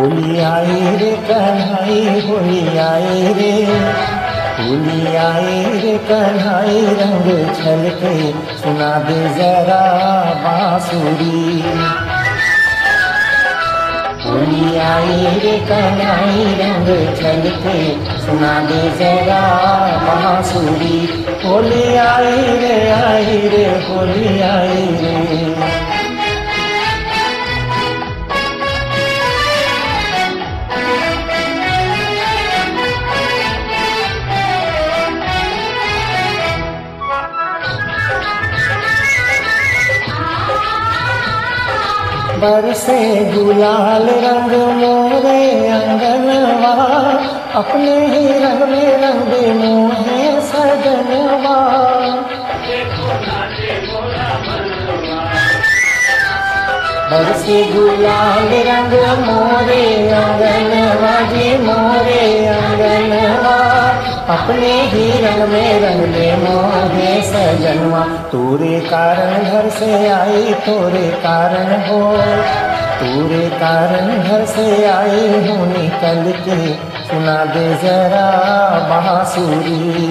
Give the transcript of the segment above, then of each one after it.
होली आई रे, कन्हाई होली आई रे। होली आई रे, कन्हाई रंग छलके, सुना दे जरा बांसुरी। होली आई रे, कन्हाई रंग छलके, सुना दे जरा बांसुरी। होली आई रे आई रे होली आई रे। बरसे गुलाल रंग मोरे अंगनवा, अपने ही रंग में रंग मोहे सजनवा। बरसे गुलाल रंग मोरे अंगनवा अपने ही रंग में रंग ले मोहे सजनवा। तूरे कारण घर से आई, तोरे कारण हो। तूरे कारण घर से आई हूँ निकल के। सुना दे जरा बांसुरी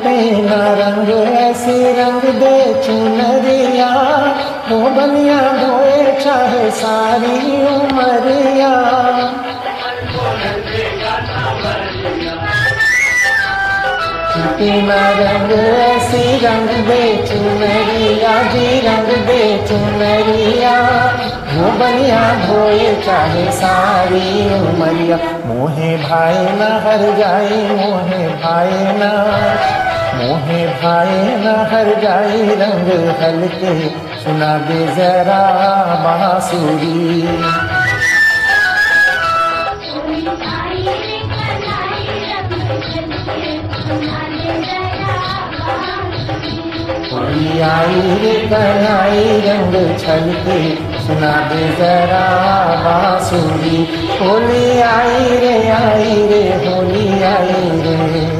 टूटे न रंग ऐसे रंग दे चुनरिया। हो बनिया धोए चाहे सारी उमरिया। टूटे न रंग ऐसे रंग दे चुनरिया जी रंग दे चुनरिया। हो बनिया धोए चाहे सारी उमरिया। मोहे भाई न, हर जाए मोहे भाई न। मोहे भाई न हर जाई रंग हल्के, सुना दे जरा बांसुरी आई रे कन्हाई रंग छलके, सुना दे जरा बांसुरी होली आई रे आई रे, होली आई रे।